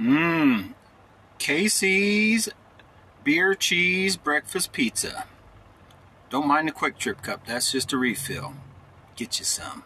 Mmm. Casey's beer cheese breakfast pizza. Don't mind the quick trip cup, that's just a refill. Get you some.